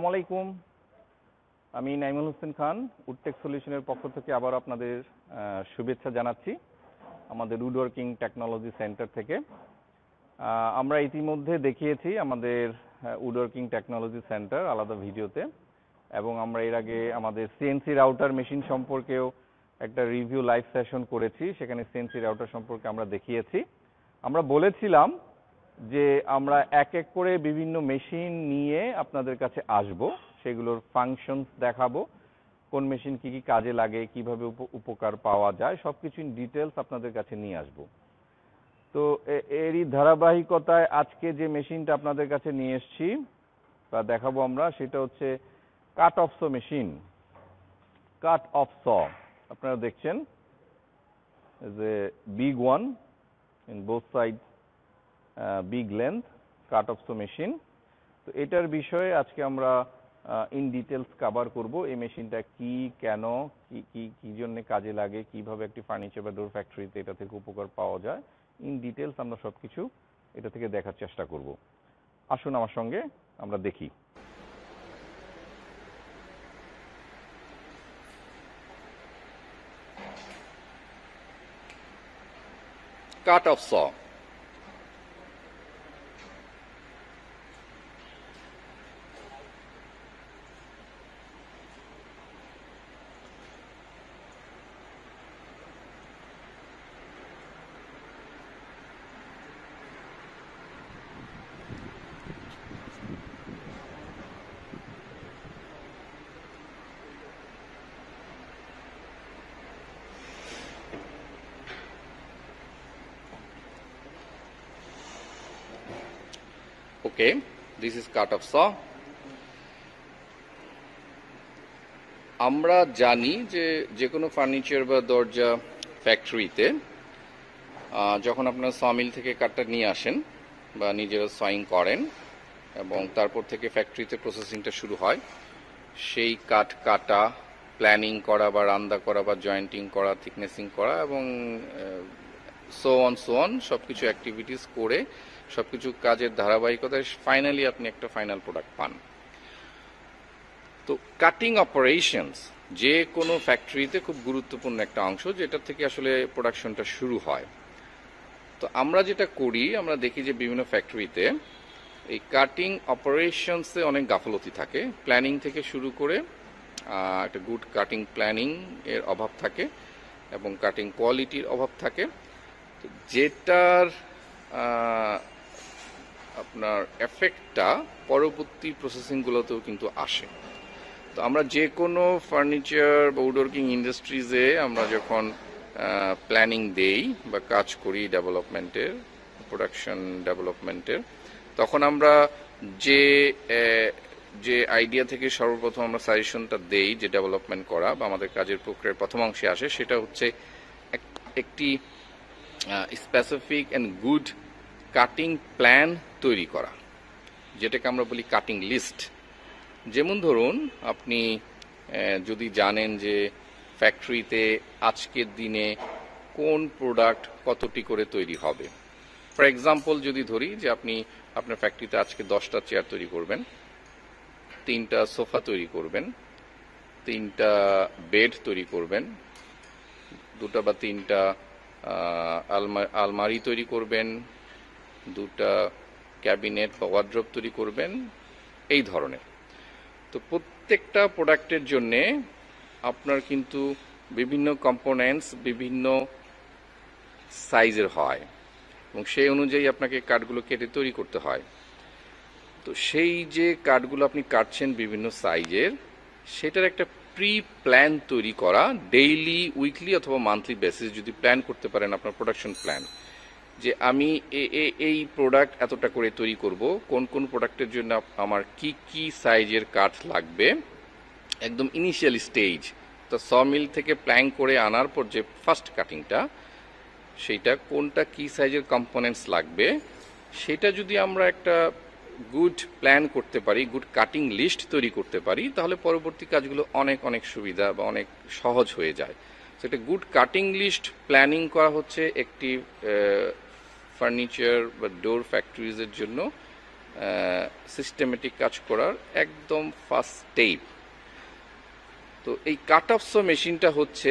আসসালামু আলাইকুম। আমি নাইমুল হোসেন খান, উডটেক সলিউশনের পক্ষ থেকে আবার আপনাদের শুভেচ্ছা জানাচ্ছি আমাদের উডওয়ার্কিং টেকনোলজি সেন্টার থেকে। আমরা ইতিমধ্যে দেখিয়েছি আমাদের উডওয়ার্কিং টেকনোলজি সেন্টার আলাদা ভিডিওতে এবং আমরা এর আগে আমাদের সিএনসি রাউটার মেশিন সম্পর্কেও একটা রিভিউ লাইভ সেশন করেছি। সেখানে সিএনসি রাউটার সম্পর্কে আমরা দেখিয়েছি। আমরা বলেছিলাম যে আমরা এক এক করে বিভিন্ন মেশিন নিয়ে আপনাদের কাছে আসব, সেগুলোর ফাংশনস দেখাবো, কোন মেশিন কি কি কাজে লাগে, কীভাবে উপ- উপকার পাওয়া যায়, সবকিছু ইন ডিটেলস আপনাদের কাছে নিয়ে আসব। তো এরই ধারাবাহিকতায় আজকে যে মেশিনটা আপনাদের কাছে নিয়ে এসেছি বা দেখাবো আমরা, সেটা হচ্ছে cut off saw machine cut off saw আপনারা দেখছেন? যে big one in both side big length cut off saw machine তো এটার বিষয়ে আজকে আমরা ইন ডিটেলস কভার করব এই মেশিনটা কি, কেন, কি কি কি জন্য কাজে লাগে, কীভাবে একটি ফার্নিচার বা ডোর ফ্যাক্টরিতে এটা থেকে উপকার পাওয়া যায় ইন ডিটেলস আমরা সবকিছু এটা থেকে দেখার চেষ্টা করব। আসুন আমার সঙ্গে, আমরা দেখি। Cut off saw Okay, this is cut off saw. আমরা জানি যে যে কোনো ফার্নিচার বা দরজা ফ্যাক্টরিতে যখন আপনার সমিল থেকে কাঠটা নিয়ে আসেন বা নিজেরা সয়িং করেন এবং তারপর থেকে ফ্যাক্টরিতে প্রসেসিংটা শুরু হয় সেই কাঠ কাটা প্ল্যানিং করা বা রান্দা করা বা জয়েন্টিং করা থিকনেসিং করা এবং সো অন সো অন সব কিছু অ্যাক্টিভিটিস করে সব কিছু কাজের ধারাবাহিকতায় ফাইনালি আপনি একটা ফাইনাল প্রোডাক্ট পান। তো কাটিং অপারেশনস যে কোনো ফ্যাক্টরিতে খুব গুরুত্বপূর্ণ একটা অংশ যেটা থেকে আসলে প্রোডাকশনটা শুরু হয়। তো আমরা যেটা করি, আমরা দেখি যে বিভিন্ন ফ্যাক্টরিতে এই কাটিং অপারেশনসে অনেক গাফলতি থাকে। প্ল্যানিং থেকে শুরু করে একটা গুড কাটিং প্ল্যানিং এর অভাব থাকে এবং কাটিং কোয়ালিটির অভাব থাকে। যেটার আপনার এফেক্টটা পরবর্তী প্রসেসিংগুলোতেও কিন্তু আসে। তো আমরা যে কোনো ফার্নিচার বা উডওয়ার্কিং ইন্ডাস্ট্রিজে আমরা যখন প্ল্যানিং দেই বা কাজ করি ডেভেলপমেন্টের প্রোডাকশন ডেভেলপমেন্টের তখন আমরা যে যে আইডিয়া থেকে সর্বপ্রথম আমরা সাজেশনটা দেই যে ডেভেলপমেন্ট করা বা আমাদের কাজের প্রক্রিয়ার প্রথম অংশে আসে, সেটা হচ্ছে এক- একটি specific and good cutting plan তৈরি করা, যেটাকে আমরা বলি কাটিং লিস্ট যেমন ধরুন, আপনি যদি জানেন যে ফ্যাক্টরিতে আজকের দিনে কোন প্রোডাক্ট কতটি করে তৈরি হবে। ফর এক্সাম্পল যদি ধরি যে আপনি আপনার ফ্যাক্টরিতে আজকে দশটা চেয়ার তৈরি করবেন, তিনটা সোফা তৈরি করবেন, তিনটা বেড তৈরি করবেন, দুটা বা তিনটা আলমারি তৈরি করবেন দুটা ক্যাবিনেট বা ওয়ার্ড্রপ তৈরি করবেন, এই ধরনের। তো প্রত্যেকটা প্রোডাক্টের জন্যে আপনার কিন্তু বিভিন্ন কম্পোনেন্টস বিভিন্ন সাইজের হয় এবং সেই অনুযায়ী আপনাকে কাঠগুলো কেটে তৈরি করতে হয়। তো সেই যে কাঠগুলো আপনি কাটছেন বিভিন্ন সাইজের সেটার একটা প্রি প্ল্যান তৈরি করা ডেইলি উইকলি অথবা মান্থলি বেসিস যদি প্ল্যান করতে পারেন আপনার প্রোডাকশন প্ল্যান যে আমি এই প্রোডাক্ট এতটা করে তৈরি করব, কোন কোন প্রোডাক্টের জন্য আমার কি কি সাইজের কাঠ লাগবে, একদম ইনিশিয়াল স্টেজ তো স মিল থেকে প্ল্যান করে আনার পর যে ফার্স্ট কাটিংটা সেইটা কোনটা কি সাইজের কম্পোনেন্টস লাগবে, সেটা যদি আমরা একটা গুড প্ল্যান করতে পারি গুড কাটিং লিস্ট তৈরি করতে পারি, তাহলে পরবর্তী কাজগুলো অনেক অনেক সুবিধা বা অনেক সহজ হয়ে যায়। সেটা গুড কাটিং লিস্ট প্ল্যানিং করা হচ্ছে একটি ফার্নিচার বা ডোর ফ্যাক্টরিজের জন্য সিস্টেমেটিক কাজ করার একদম ফার্স্ট স্টেপ তো এই কাট অফস মেশিনটা হচ্ছে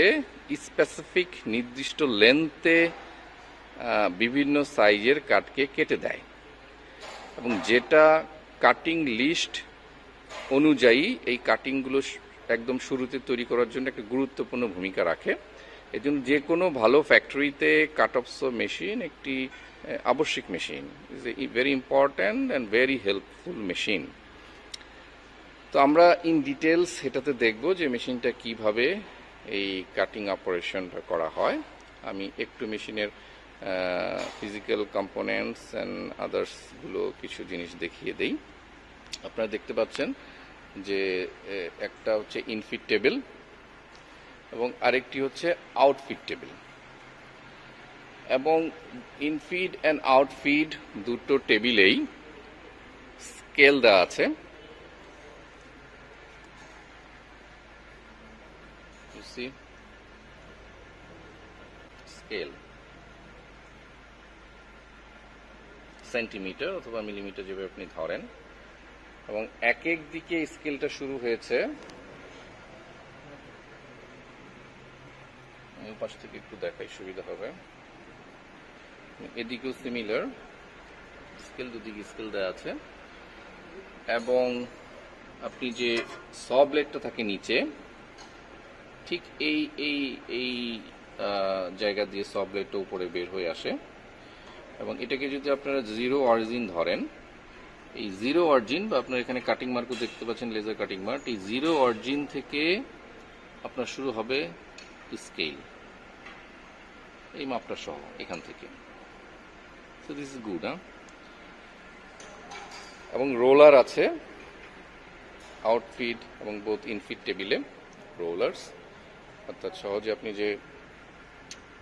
স্পেসিফিক নির্দিষ্ট লেন্থে বিভিন্ন সাইজের কাঠকে কেটে দেয়। এবং যেটা কাটিং লিস্ট অনুযায়ী এই কাটিংগুলো একদম শুরুতে তৈরি করার জন্য একটা গুরুত্বপূর্ণ ভূমিকা রাখে। এই জন্য যে কোনো ভালো ফ্যাক্টরিতে কাট অফস মেশিন একটি আবশ্যিক machine is a very important and very helpful machine তো আমরা ইন ডিটেলস এটাতে দেখব যে মেশিনটা কীভাবে এই কাটিং অপারেশনটা করা হয়। আমি একটু মেশিনের ফিজিক্যাল কম্পোনেন্টস অ্যান্ড আদার্সগুলো কিছু জিনিস দেখিয়ে দেই। আপনারা দেখতে পাচ্ছেন যে একটা হচ্ছে ইনফিট টেবিল এবং আরেকটি হচ্ছে আউটফিট টেবিল এবং ইনফিড অ্যান্ড আউটফিড দুটো টেবিলেই স্কেল দেওয়া আছে। Scale সেন্টিমিটার অথবা মিলিমিটার যেভাবে আপনি ধরেন। এবং এক এক দিকে স্কেলটা শুরু হয়েছে। পাশ থেকে একটু দেখাই, সুবিধা হবে। এদিকেও সিমিলার স্কেল দুদিকে স্কেল দেওয়া আছে। এবং আপনি যে স ব্লেডটা থাকে নিচে, ঠিক এই এই এই জায়গা দিয়ে সবলেটটা উপরে বের হয়ে আসে। এবং এটাকে যদি আপনারা জিরো অরিজিন ধরেন, এই জিরো অরিজিন বা আপনার এখানে কাটিং মার্কও দেখতে পাচ্ছেন লেজার কাটিং মার্ক এই জিরো অরিজিন থেকে আপনার শুরু হবে স্কেল এই মাপটা সহ, এখান থেকে। সো দিস ইজ গুড হ্যাঁ এবং রোলার আছে আউটফিট এবং বোথ ইনফিট টেবিলে রোলার্স অর্থাৎ সহজে আপনি যে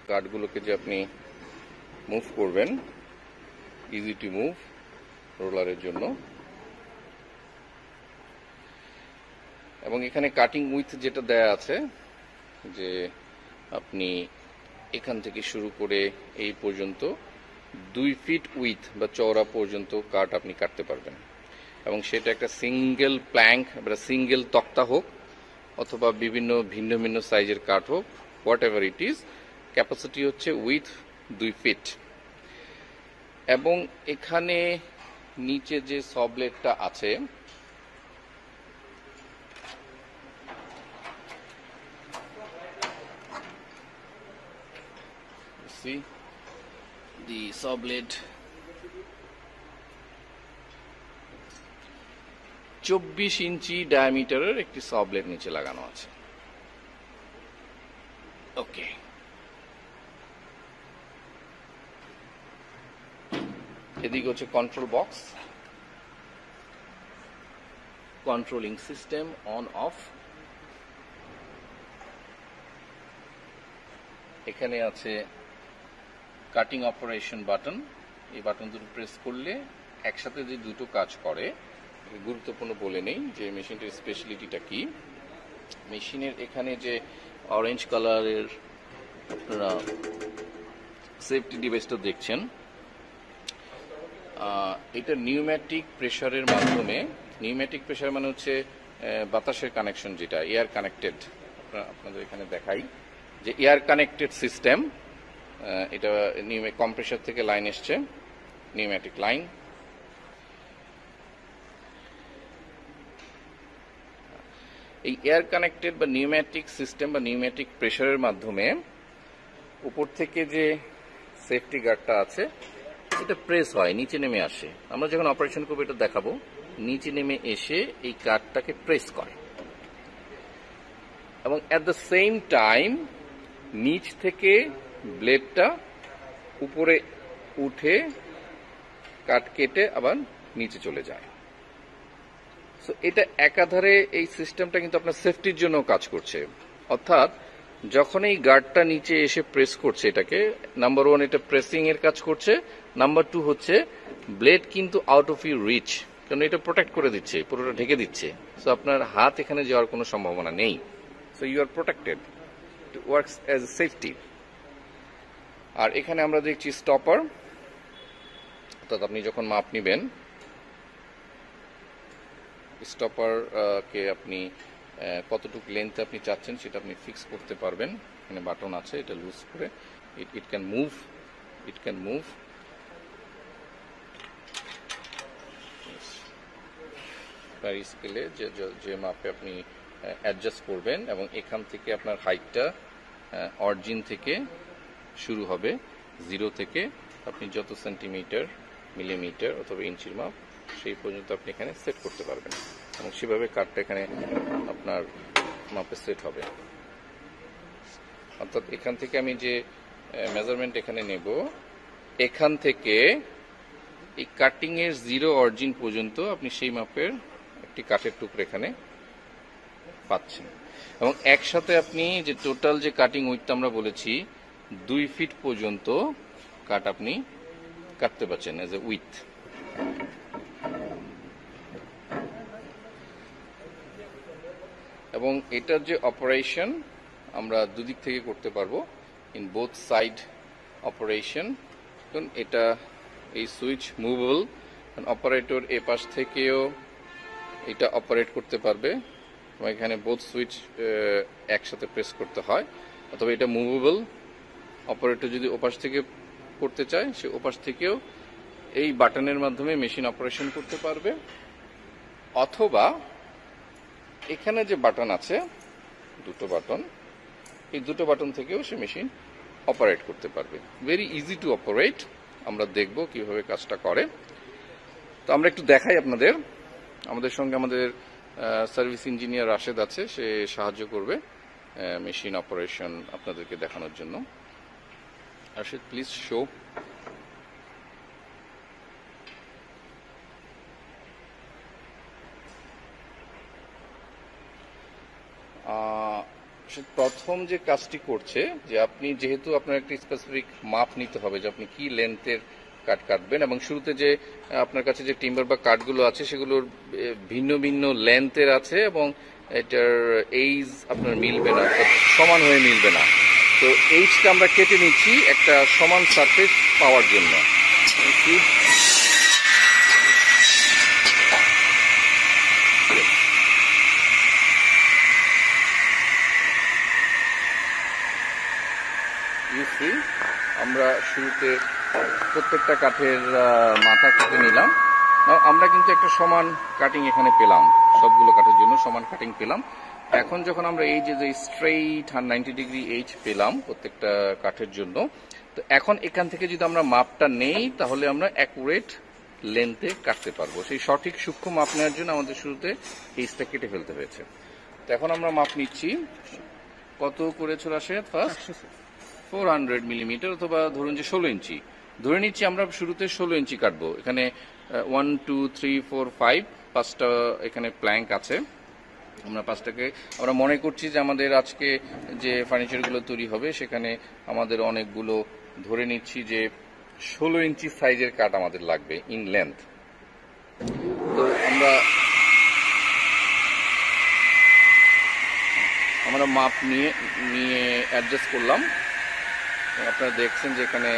কাঠগুলোকে যে আপনি মুভ করবেন ইজি টু মুভ রোলারের জন্য। এবং এখানে কাটিং উইথ যেটা দেয়া আছে, যে আপনি এখান থেকে শুরু করে এই পর্যন্ত দুই ফিট উইথ বা চওড়া পর্যন্ত কাঠ আপনি কাটতে পারবেন। এবং সেটা একটা সিঙ্গেল প্ল্যাঙ্ক বা সিঙ্গেল তক্তা হোক অথবা বিভিন্ন ভিন্ন ভিন্ন সাইজের কাঠ হোক whatever it is capacity হচ্ছে উইথ দুই ফিট এবং এখানে নিচে যে সবলেটটা আছে, see? The saw blade. চব্বিশ ইঞ্চি ডায়ামিটারের একটি saw blade নিচে লাগানো আছে। ওকে এদিকে হচ্ছে control box controlling system on off এখানে আছে কাটিং অপারেশন বাটন এই বাটন দুটো প্রেস করলে একসাথে যে দুটো কাজ করে গুরুত্বপূর্ণ বলে নেই যে মেশিনটির স্পেশালিটিটা কি। মেশিনের এখানে যে অরেঞ্জ কালারের আপনারা সেফটি ডিভাইসটা দেখছেন এটা নিউম্যাটিক প্রেশারের মাধ্যমে নিউম্যাটিক প্রেশার মানে হচ্ছে বাতাসের কানেকশন যেটা এয়ার কানেক্টেড আপনাদের এখানে দেখাই, যে এয়ার কানেক্টেড সিস্টেম এটা নিউমে কম্প্রেসার থেকে লাইন এসছে নিউম্যাটিক লাইন এই এয়ার কানেক্টেড বা নিউম্যাটিক সিস্টেম বা নিউম্যাটিক প্রেশারের মাধ্যমে উপর থেকে যে সেফটি গার্ডটা আছে, এটা প্রেস হয়, নিচে নেমে আসে। আমরা যখন অপারেশন করব, এটা দেখাবো। নিচে নেমে এসে এই কাঠটাকে প্রেস করে। এবং অ্যাট দ্য সেম টাইম নিচ থেকে ব্লেডটা উপরে উঠে কাট কেটে আবার নিচে চলে যায়। সো এটা একাধারে এই সিস্টেমটা কিন্তু আপনার সেফটির জন্য কাজ করছে। অর্থাৎ, যখন এই গার্ডটা নিচে এসে প্রেস করছে এটাকে নাম্বার ওয়ান এটা প্রেসিং এর কাজ করছে নাম্বার টু হচ্ছে ব্লেড কিন্তু আউট অফ ইউ রিচ কারণ এটা প্রোটেক্ট করে দিচ্ছে, পুরোটা ঢেকে দিচ্ছে। সো আপনার হাত এখানে যাওয়ার কোনো সম্ভাবনা নেই। So you are protected it works as safety আর এখানে আমরা দেখছি স্টপার অর্থাৎ আপনি যখন মাপ নেবেন স্টপার কে আপনি কতটুকু লেন্থে আপনি চাচ্ছেন সেটা আপনি ফিক্স করতে পারবেন। এখানে বাটন আছে, এটা লুজ করে it it can move it can move স্কেলে যে- যে মাপে আপনি অ্যাডজাস্ট করবেন এবং এখান থেকে আপনার হাইটটা অরিজিন থেকে শুরু হবে জিরো থেকে আপনি যত সেন্টিমিটার, মিলিমিটার অথবা ইঞ্চির মাপ, সেই পর্যন্ত আপনি এখানে সেট করতে পারবেন। এবং সেভাবে কাঠটা এখানে আপনার মাপে সেট হবে। অর্থাৎ এখান থেকে আমি যে মেজারমেন্ট এখানে নেব, এখান থেকে এই কাটিং এর জিরো অরিজিন পর্যন্ত আপনি সেই মাপের একটি কাঠের টুকরো এখানে পাচ্ছেন। এবং একসাথে আপনি যে টোটাল যে কাটিং উইথটা আমরা বলেছি দুই ফিট পর্যন্ত কাট আপনি কাটতে পারছেন এজ এ উইথ এবং এটার যে অপারেশন আমরা দুদিক থেকে করতে পারব ইন বোথ সাইড অপারেশন এটা এই সুইচ মুভেবল অপারেটর এ পাশ থেকেও এটা অপারেট করতে পারবে, এবং এখানে বোথ সুইচ একসাথে প্রেস করতে হয়, অথবা এটা মুভেবল অপারেটর যদি ওপাশ থেকে করতে চায়, সে ওপাশ থেকেও এই বাটনের মাধ্যমে মেশিন অপারেশন করতে পারবে। অথবা এখানে যে বাটন আছে, দুটো বাটন, এই দুটো বাটন থেকেও সে মেশিন অপারেট করতে পারবে। ভেরি ইজি টু অপারেট আমরা দেখব কীভাবে কাজটা করে। তো আমরা একটু দেখাই আপনাদের। আমাদের সঙ্গে আমাদের সার্ভিস ইঞ্জিনিয়ার রাশেদ আছে। সে সাহায্য করবে মেশিন অপারেশন আপনাদেরকে দেখানোর জন্য। প্লিজ শো আহ, সে প্রথম যে কাজটি করছে যে আপনি যেহেতু আপনার একটি স্পেসিফিক মাপ নিতে হবে যে আপনি কি লেন্থের কাঠ কাটবেন এবং শুরুতে যে আপনার কাছে যে টিম্বার বা কাঠগুলো আছে সেগুলোর ভিন্ন ভিন্ন লেন্থের আছে এবং এটার এইজ আপনার মিলবে না সমান হয়ে মিলবে না। তো এইজটা আমরা কেটে নিচ্ছি একটা সমান সারফেস পাওয়ার জন্য। আমরা শুরুতে প্রত্যেকটা কাঠের মাথা কেটে নিলাম। আমরা কিন্তু একটা সমান কাটিং এখানে পেলাম। সবগুলো কাঠের জন্য সমান কাটিং পেলাম। এখন যখন আমরা এই যে যে স্ট্রেইট নাইনটি ডিগ্রি এইচ পেলাম প্রত্যেকটা কাঠের জন্য তো এখন এখান থেকে যদি আমরা মাপটা নেই তাহলে আমরা অ্যাকুরেট লেন্থে কাটতে পারব। সেই সঠিক সূক্ষ্ম মাপ নেওয়ার জন্য আমাদের শুরুতে এইচটা কেটে ফেলতে হয়েছে। তো এখন আমরা মাপ নিচ্ছি। কত করেছিল Rashed first four hundred millimetre অথবা ধরুন যে ষোলো ইঞ্চি। ধরে নিচ্ছি আমরা শুরুতে ষোলো ইঞ্চি কাটবো। এখানে one two three four five পাঁচটা এখানে প্ল্যাঙ্ক আছে। আমরা পাঁচটাকে, আমরা মনে করছি যে আমাদের আজকে যে ফার্নিচারগুলো তৈরি হবে, সেখানে আমাদের অনেকগুলো ধরে নিচ্ছি যে ষোলো ইঞ্চি সাইজের কাঠ আমাদের লাগবে ইন লেন্থ তো আমরা আমরা মাপ নিয়ে নিয়ে অ্যাডজাস্ট করলাম। আপনারা দেখছেন যে এখানে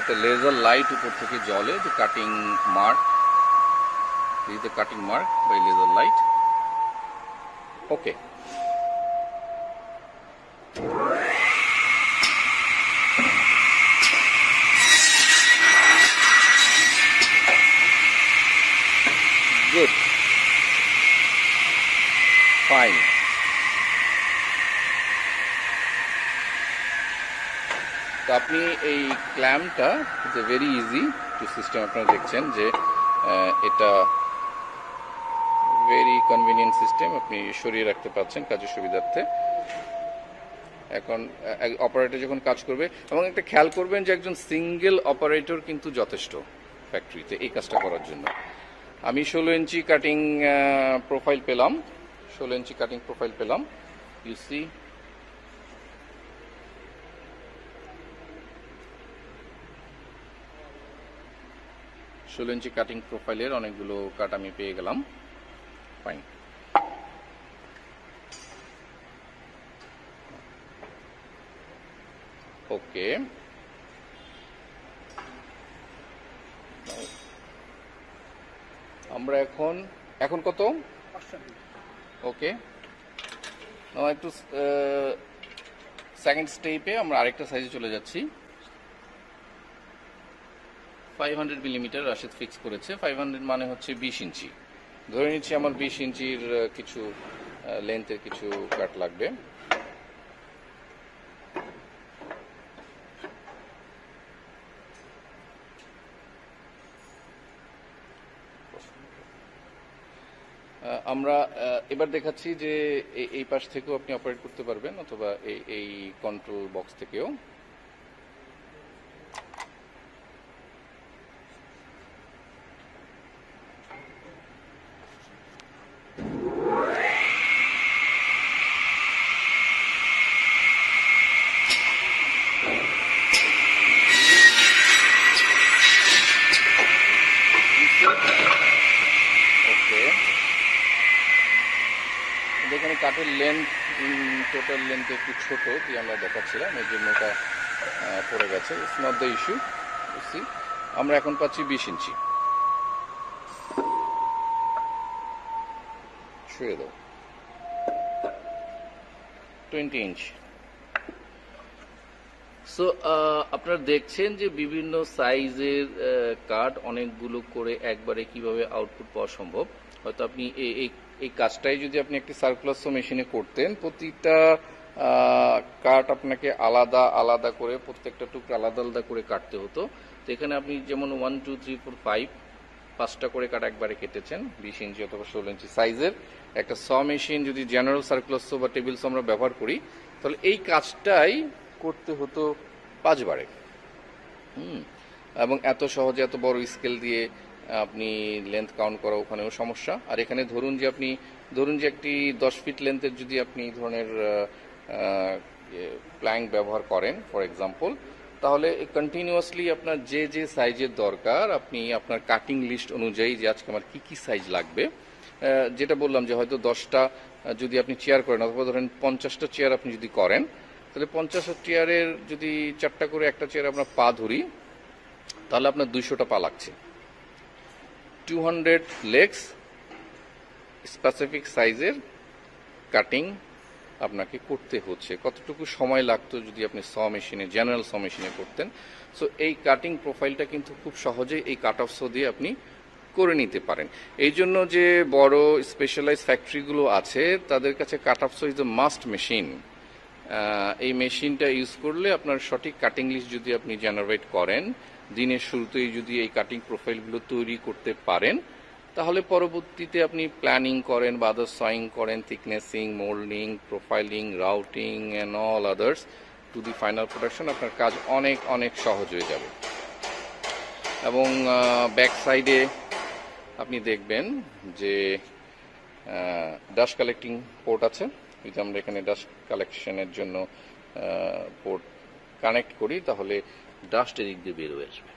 একটা লেজার লাইট উপর থেকে জলে যে cutting mark cutting mark by laser light okay good fine তো আপনি এই ক্ল্যাম্পটা যে ভেরি ইজি টু সিস্টেম আপনারা দেখছেন যে এটা কনভিনিয়েন্ট সিস্টেম আপনি সরিয়ে রাখতে পারছেন কাজের সুবিধার্থে। এখন অপারেটর যখন কাজ করবে, এবং একটা খেয়াল করবেন যে একজন সিঙ্গেল অপারেটর কিন্তু যথেষ্ট ফ্যাক্টরিতে এই কাজটা করার জন্য। আমি ষোলো ইঞ্চি কাটিং প্রোফাইল পেলাম। ষোলো ইঞ্চি কাটিং প্রোফাইল পেলাম। ইউ সি ষোলো ইঞ্চি কাটিং প্রোফাইলের অনেকগুলো কাট আমি পেয়ে গেলাম। ফাইন ওকে আমরা এখন এখন কত? ওকে একটু সেকেন্ড স্টেপে আমরা আরেকটা সাইজে চলে যাচ্ছি। Five hundred millimetre Rashed fix করেছে। ফাইভ হান্ড্রেড মানে হচ্ছে বিশ ইঞ্চি। ধরে নিচ্ছি আমার বিশ ইঞ্চির কিছু লেন্থের কিছু কাট লাগবে। আমরা এবার দেখাচ্ছি যে এই- পাশ থেকেও আপনি অপারেট করতে পারবেন অথবা এই কন্ট্রোল বক্স থেকেও ওকে এখানে কাঠের লেন্থ টোটাল লেন্থ একটু ছোট দিয়ে আমরা দেখাচ্ছিলাম এই জন্য আহ, পড়ে গেছে। ইটস নট দ্য ইস্যু আমরা এখন পাচ্ছি বিশ ইঞ্চি। ছুঁয়ে দাও টোয়েন্টি ইঞ্চ সো আপনারা দেখছেন যে বিভিন্ন সাইজের কার্ড অনেকগুলো করে একবারে কীভাবে আউটপুট পাওয়া সম্ভব। হয়তো আপনি এই এই কাজটাই যদি আপনি একটি সার্কুলার মেশিনে করতেন প্রতিটা কার্ড আপনাকে আলাদা আলাদা করে, প্রত্যেকটা টুকরো আলাদা আলাদা করে কাটতে হতো। তো এখানে আপনি যেমন one two three four five পাঁচটা করে কাট একবারে কেটেছেন, বিশ ইঞ্চি অথবা ষোলো ইঞ্চি সাইজের একটা স মেশিন যদি জেনারেল সার্কুলার সো বা টেবিল সো আমরা ব্যবহার করি, তাহলে এই কাজটাই করতে হতো পাঁচবারে। হুম, এবং এত সহজে এত বড় স্কেল দিয়ে আপনি লেন্থ কাউন্ট করা ওখানেও সমস্যা। আর এখানে ধরুন যে আপনি, ধরুন যে একটি দশ ফিট লেন্থের যদি আপনি ধরনের প্ল্যাঙ্ক ব্যবহার করেন ফর এক্সাম্পল তাহলে কন্টিনিউয়াসলি আপনার যে যে সাইজের দরকার, আপনি আপনার কাটিং লিস্ট অনুযায়ী যে আজকে আমার কি কি সাইজ লাগবে যেটা বললাম যে হয়তো দশটা যদি আপনি চেয়ার করেন, অথবা ধরেন পঞ্চাশটা চেয়ার আপনি যদি করেন, তাহলে পঞ্চাশটা চেয়ারের যদি চারটা করে একটা চেয়ার আমরা পা ধরি, তাহলে আপনার দুইশোটা পা লাগছে। টু হান্ড্রেড লেগস স্পেসিফিক সাইজের কাটিং আপনাকে করতে হচ্ছে। কতটুকু সময় লাগতো যদি আপনি স মেশিনে, জেনারেল স মেশিনে করতেন? সো এই কাটিং প্রোফাইলটা কিন্তু খুব সহজেই এই কাট অফ সো দিয়ে আপনি করে নিতে পারেন। এই জন্য যে বড় স্পেশালাইজ ফ্যাক্টরিগুলো আছে, তাদের কাছে cut off saw is the must machine এই মেশিনটা ইউজ করলে আপনার সঠিক কাটিং লিস্ট যদি আপনি জেনারেট করেন, দিনের শুরুতেই যদি এই কাটিং প্রোফাইলগুলো তৈরি করতে পারেন তাহলে পরবর্তীতে আপনি প্ল্যানিং করেন বা আদার্স সয়িং করেন thicknessing moulding profiling routing and all others to the final production আপনার কাজ অনেক অনেক সহজ হয়ে যাবে। এবং ব্যাক সাইডে আপনি দেখবেন যে ডাস্ট কালেক্টিং পোর্ট আছে। এই যে আমরা এখানে ডাস্ট কালেকশনের জন্য পোর্ট কানেক্ট করি, তাহলে ডাস্ট এদিক দিয়ে বের হয়ে আসবে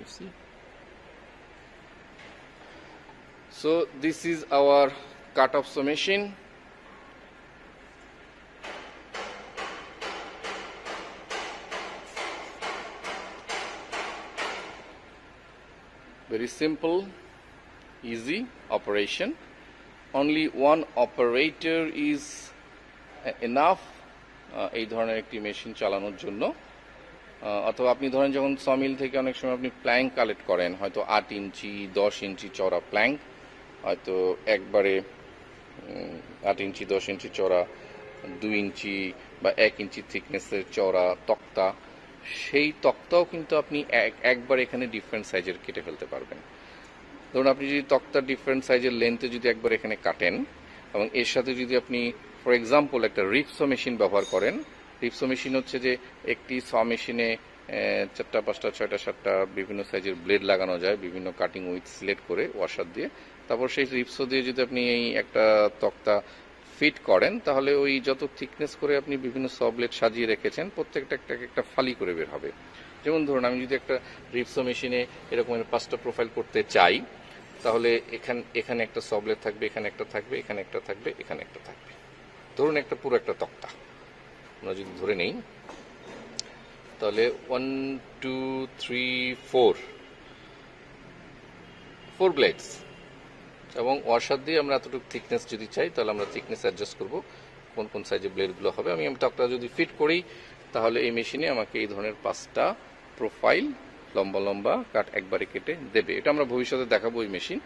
You see? So this is our cut off machine. Very simple, easy operation. Only one operator is enough uh, এই ধরনের একটি মেশিন চালানোর জন্য অথবা আপনি ধরেন যখন সমিল থেকে অনেক সময় আপনি প্ল্যাঙ্ক কালেক্ট করেন হয়তো আট ইঞ্চি দশ ইঞ্চি চড়া প্ল্যাঙ্ক হয়তো একবারে আট ইঞ্চি, দশ ইঞ্চি চড়া দুই ইঞ্চি বা এক ইঞ্চি থিকনেসের চড়া তক্তা, সেই তক্তাও কিন্তু আপনি এক, একবার এখানে ডিফারেন্ট সাইজের কেটে ফেলতে পারবেন। ধরুন আপনি যদি তক্তার ডিফারেন্ট সাইজের লেন্থে যদি একবার এখানে কাটেন এবং এর সাথে যদি আপনি ফর এক্সাম্পল একটা রিপসো মেশিন ব্যবহার করেন রিপসো মেশিন হচ্ছে যে একটি স মেশিনে চারটা, পাঁচটা, ছয়টা, সাতটা বিভিন্ন সাইজের ব্লেড লাগানো যায়, বিভিন্ন কাটিং উইথ সিলেক্ট করে ওয়াশার দিয়ে তারপর সেই রিপসো দিয়ে যদি আপনি এই একটা তক্তা ফিট করেন, তাহলে ওই যত থিকনেস করে আপনি বিভিন্ন সবলেট সাজিয়ে রেখেছেন, প্রত্যেকটা একটা একটা ফালি করে বের হবে। যেমন ধরুন, আমি যদি একটা রিপসো মেশিনে এরকম পাঁচটা প্রোফাইল করতে চাই, তাহলে এখান, এখানে একটা সবলেট থাকবে, এখানে একটা থাকবে, এখানে একটা থাকবে, এখানে একটা থাকবে। ধরুন একটা পুরো একটা তক্তা। আমরা যদি ধরে নেই, তাহলে one two three four four blades এবং ওয়াশার দিয়ে আমরা এতটুকু থিকনেস যদি চাই, তাহলে আমরা থিকনেস অ্যাডজাস্ট করব কোন কোন সাইজের ব্লেডগুলো হবে। আমি তক্তা যদি ফিট করি, তাহলে এই মেশিনে আমাকে এই ধরনের পাঁচটা প্রোফাইল লম্বা লম্বা কাট একবারে কেটে দেবে। এটা আমরা ভবিষ্যতে দেখাবো এই মেশিন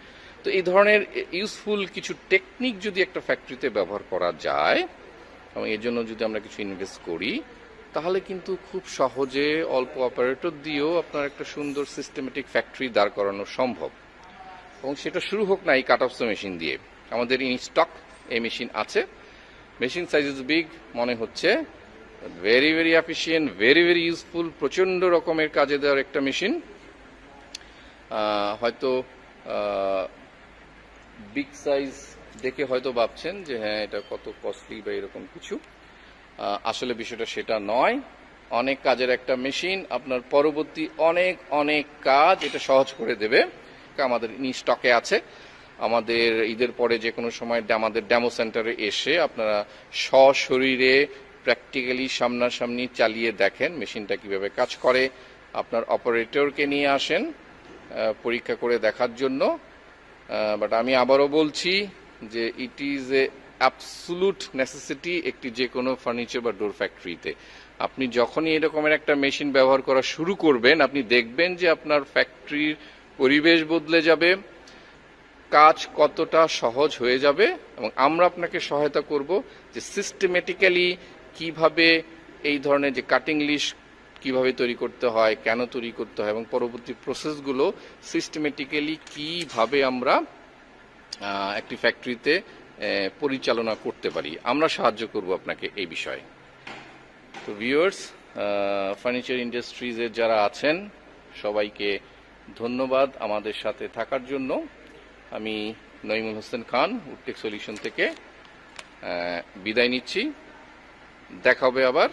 তো এই ধরনের ইউজফুল কিছু টেকনিক যদি একটা ফ্যাক্টরিতে ব্যবহার করা যায়, এবং এর জন্য যদি আমরা কিছু ইনভেস্ট করি, তাহলে কিন্তু খুব সহজে অল্প অপারেটর দিয়েও আপনার একটা সুন্দর সিস্টেমেটিক ফ্যাক্টরি দাঁড় করানো সম্ভব। এবং সেটা শুরু হোক না এই কাট অফস মেশিন দিয়ে। আমাদের ইন স্টক এই মেশিন আছে। মেশিন সাইজ ইজ বিগ মনে হচ্ছে। Very very efficient very very useful প্রচণ্ড রকমের কাজে দেওয়ার একটা মেশিন। হয়তো বিগ সাইজ দেখে হয়তো ভাবছেন যে হ্যাঁ এটা কত কস্টলি বা এরকম কিছু। আসলে বিষয়টা সেটা নয়। অনেক কাজের একটা মেশিন, আপনার পরবর্তী অনেক অনেক কাজ এটা সহজ করে দেবে। আমাদের ইনি স্টকে আছে। আমাদের ঈদের পরে যে কোনো সময় আমাদের ডেমো সেন্টারে এসে আপনারা সশরীরে প্র্যাকটিক্যালি সামনাসামনি চালিয়ে দেখেন মেশিনটা কীভাবে কাজ করে। আপনার অপারেটরকে নিয়ে আসেন পরীক্ষা করে দেখার জন্য। বাট আমি আবারও বলছি যে it is a absolute necessity একটি যে কোনো ফার্নিচার বা ডোর ফ্যাক্টরিতে আপনি যখনই এরকমের একটা মেশিন ব্যবহার করা শুরু করবেন, আপনি দেখবেন যে আপনার ফ্যাক্টরির পরিবেশ বদলে যাবে, কাজ কতটা সহজ হয়ে যাবে, এবং আমরা আপনাকে সহায়তা করব যে সিস্টেমেটিক্যালি কীভাবে এই ধরনের যে কাটিং লিস্ট কীভাবে তৈরি করতে হয়, কেন তৈরি করতে হয়, এবং পরবর্তী প্রসেসগুলো সিস্টেমেটিক্যালি কীভাবে আমরা একটি ফ্যাক্টরিতে পরিচালনা করতে পারি। আমরা সাহায্য করব আপনাকে এই বিষয়ে। তো ভিউয়ার্স ফার্নিচার ইন্ডাস্ট্রিজের যারা আছেন, সবাইকে ধন্যবাদ আমাদের সাথে থাকার জন্য। আমি নইমুল হোসেন খান উডটেক সলিউশন থেকে বিদায় নিচ্ছি। দেখা হবে আবার।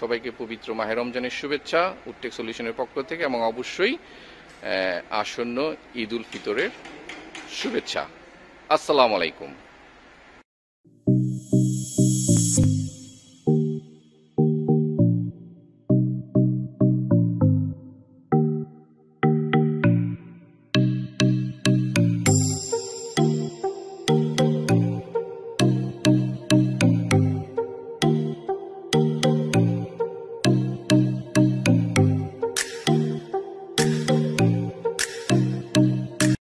সবাইকে পবিত্র মাহে রমজানের শুভেচ্ছা উডটেক সলিউশনের পক্ষ থেকে এবং অবশ্যই আসন্ন ঈদ উল ফিতরের শুভেচ্ছা। আসসালামু আলাইকুম।